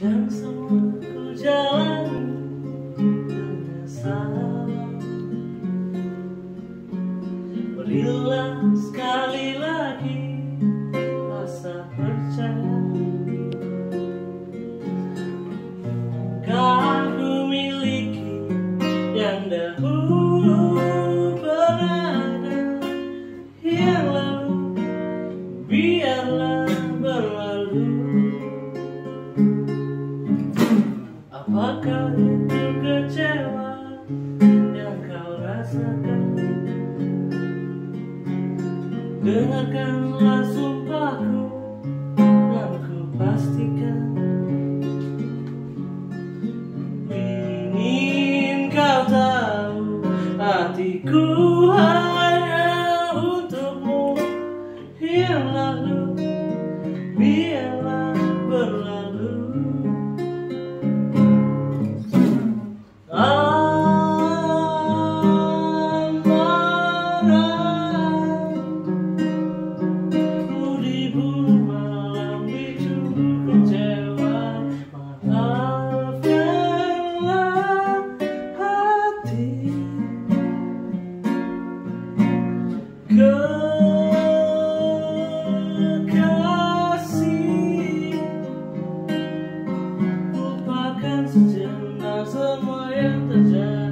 Dan semua ku jalani menyesal Berilah sekali lagi rasa percaya. Kau miliki yang dahulu pernah Yang lalu biarlah Apakah itu kecewa yang kau rasakan. Dengarkanlah sumpahku dan ku pastikan Ingin kau tahu hatiku hanya untukmu Yang lalu. Biarlah Kekasih Lupakan sejenak semua yang terjadi.